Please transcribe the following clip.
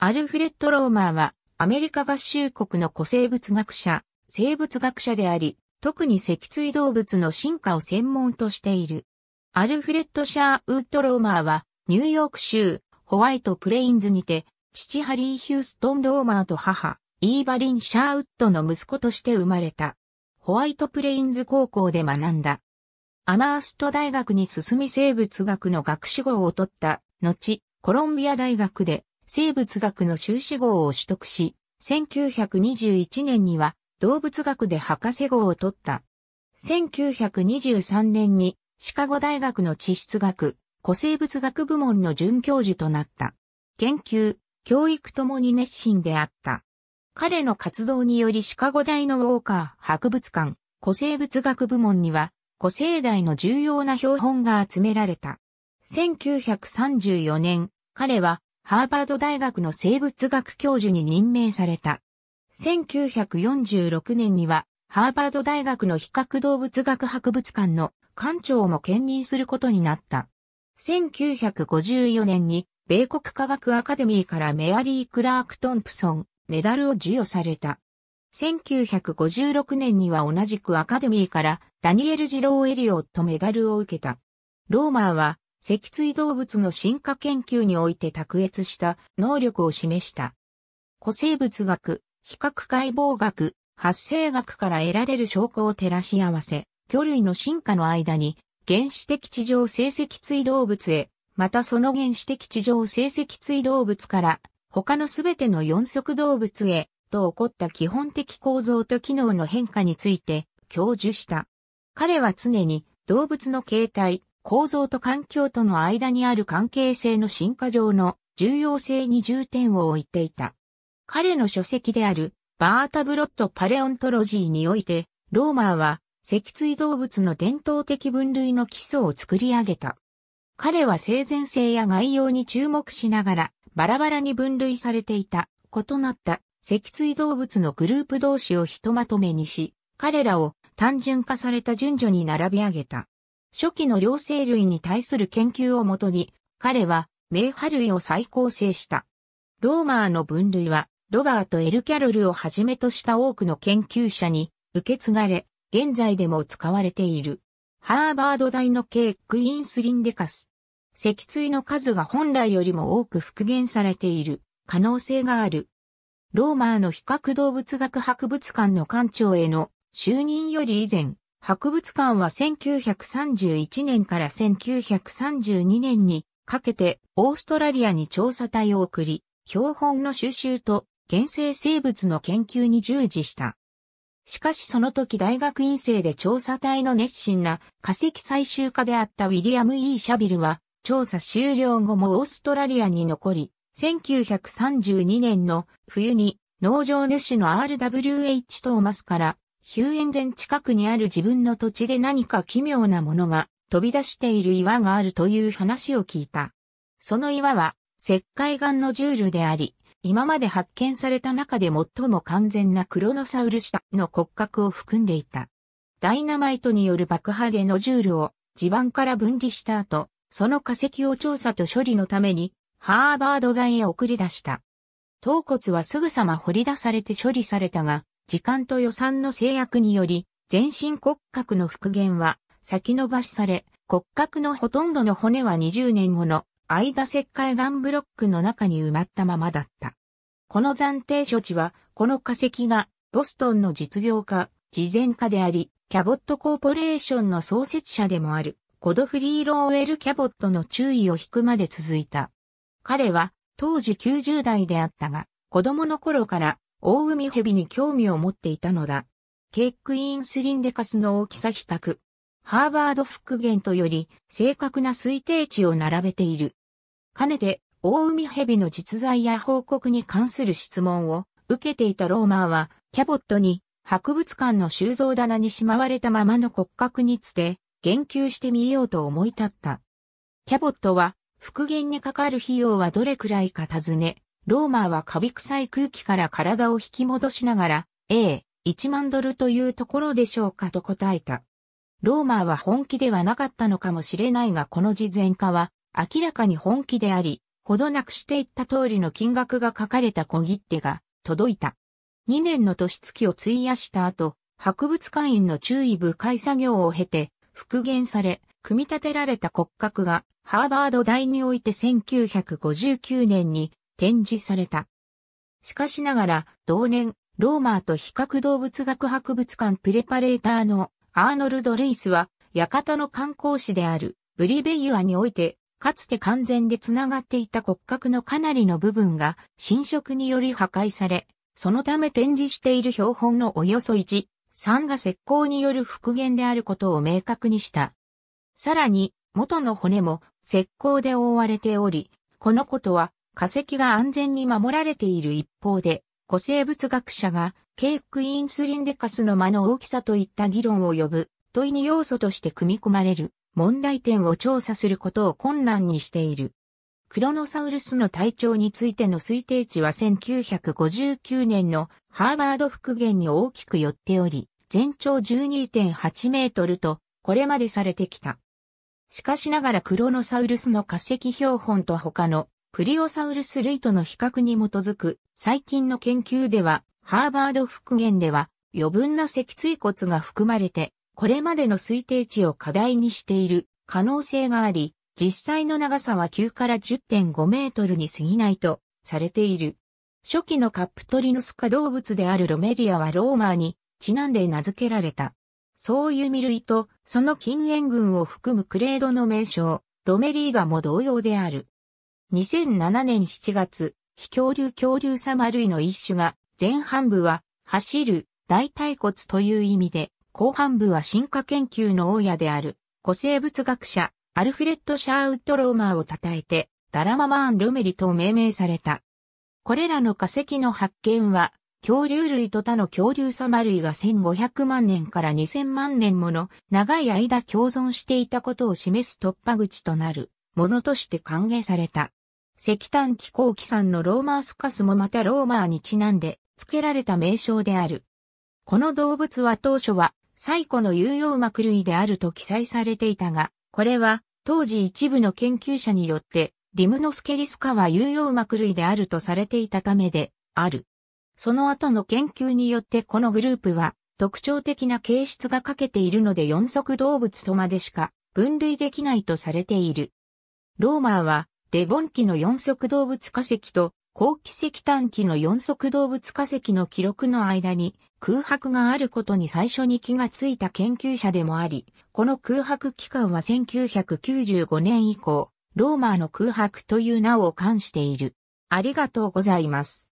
アルフレッド・ローマーはアメリカ合衆国の古生物学者、生物学者であり、特に脊椎動物の進化を専門としている。アルフレッド・シャーウッド・ローマーはニューヨーク州ホワイト・プレインズにて父ハリー・ヒューストン・ローマーと母、イーバリン・シャーウッドの息子として生まれた。ホワイト・プレインズ高校で学んだ。アマースト大学に進み生物学の学士号を取った後、コロンビア大学で生物学の修士号を取得し、1921年には動物学で博士号を取った。1923年にシカゴ大学の地質学、古生物学部門の准教授となった。研究、教育ともに熱心であった。彼の活動によりシカゴ大のウォーカー博物館、古生物学部門には古生代の重要な標本が集められた。1934年、彼はハーバード大学の生物学教授に任命された。1946年にはハーバード大学の比較動物学博物館の館長も兼任することになった。1954年に米国科学アカデミーからメアリー・クラーク・トンプソンメダルを授与された。1956年には同じくアカデミーからダニエル・ジロー・エリオットメダルを受けた。ローマーは脊椎動物の進化研究において卓越した能力を示した。古生物学、比較解剖学、発生学から得られる証拠を照らし合わせ、魚類の進化の間に原始的地上性脊椎動物へまたその原始的地上性脊椎動物から他のすべての四足動物へと起こった基本的構造と機能の変化について教授した。彼は常に動物の形態、構造と環境との間にある関係性の進化上の重要性に重点を置いていた。彼の書籍である Vertebrate Paleontology において、ローマーは脊椎動物の伝統的分類の基礎を作り上げた。彼は生前性や概要に注目しながら、バラバラに分類されていた、異なった脊椎動物のグループ同士をひとまとめにし、彼らを単純化された順序に並び上げた。初期の両生類に対する研究をもとに、彼は名波類を再構成した。ローマーの分類は、ロバート・エル・キャロルをはじめとした多くの研究者に受け継がれ、現在でも使われている。ハーバード大のケークインスリンデカス。脊椎の数が本来よりも多く復元されている可能性がある。ローマーの比較動物学博物館の館長への就任より以前、博物館は1931年から1932年にかけてオーストラリアに調査隊を送り、標本の収集と原生生物の研究に従事した。しかしその時大学院生で調査隊の熱心な化石採集家であったウィリアム・イー・シャビルは調査終了後もオーストラリアに残り、1932年の冬に農場主の RWH トーマスからヒューエンデン近くにある自分の土地で何か奇妙なものが飛び出している岩があるという話を聞いた。その岩は石灰岩のジュールであり、今まで発見された中で最も完全なクロノサウルシタの骨格を含んでいた。ダイナマイトによる爆破でノジュールを地盤から分離した後、その化石を調査と処理のために、ハーバード大へ送り出した。頭骨はすぐさま掘り出されて処理されたが、時間と予算の制約により、全身骨格の復元は先延ばしされ、骨格のほとんどの骨は20年もの間石灰岩ブロックの中に埋まったままだった。この暫定処置は、この化石がボストンの実業家、事前家であり、キャボットコーポレーションの創設者でもある、ゴドフリー・ローエル・キャボットの注意を引くまで続いた。彼は当時90代であったが、子供の頃から大海蛇に興味を持っていたのだ。ケークインスリンデカスの大きさ比較。ハーバード復元とより正確な推定値を並べている。かねて大海蛇の実在や報告に関する質問を受けていたローマーはキャボットに博物館の収蔵棚にしまわれたままの骨格につて言及してみようと思い立った。キャボットは復元にかかる費用はどれくらいか尋ね、ローマーはカビ臭い空気から体を引き戻しながら、ええ、1万ドルというところでしょうかと答えた。ローマーは本気ではなかったのかもしれないがこの事前化は明らかに本気であり、ほどなくしていった通りの金額が書かれた小切手が届いた。2年の年月を費やした後、博物館員の注意深い作業を経て、復元され、組み立てられた骨格がハーバード大において1959年に展示された。しかしながら、同年、ローマーと比較動物学博物館プレパレーターのアーノルド・ルイスは、館の観光地であるブリベユアにおいて、かつて完全で繋がっていた骨格のかなりの部分が侵食により破壊され、そのため展示している標本のおよそ1、3が石膏による復元であることを明確にした。さらに、元の骨も石膏で覆われており、このことは化石が安全に守られている一方で、古生物学者がケークインスリンデカスの間の大きさといった議論を呼ぶ問いに要素として組み込まれる問題点を調査することを困難にしている。クロノサウルスの体長についての推定値は1959年のハーバード復元に大きく寄っており、全長12.8メートルとこれまでされてきた。しかしながらクロノサウルスの化石標本と他のプリオサウルス類との比較に基づく最近の研究では、ハーバード復元では余分な脊椎骨が含まれて、これまでの推定値を課題にしている可能性があり、実際の長さは9から10.5メートルに過ぎないとされている。初期のカップトリヌス科動物であるロメリアはローマーにちなんで名付けられた。そういうミ類とその近縁群を含むクレードの名称、ロメリーダも同様である。2007年7月、非恐竜恐竜様類の一種が、前半部は、走る、大腿骨という意味で、後半部は進化研究の大家である、古生物学者、アルフレッド・シャーウッド・ローマーを称えて、ドロモメロン・ロメリと命名された。これらの化石の発見は、恐竜類と他の恐竜サマ類が1500万年から2000万年もの長い間共存していたことを示す突破口となるものとして歓迎された。石炭気候機産のローマースカスもまたローマーにちなんで付けられた名称である。この動物は当初は最古の有用膜類であると記載されていたが、これは当時一部の研究者によってリムノスケリス科は有用膜類であるとされていたためである。その後の研究によってこのグループは特徴的な形質が欠けているので四足動物とまでしか分類できないとされている。ローマーはデボン期の四足動物化石と後期石炭期の四足動物化石の記録の間に空白があることに最初に気がついた研究者でもあり、この空白期間は1995年以降、ローマーの空白という名を冠している。ありがとうございます。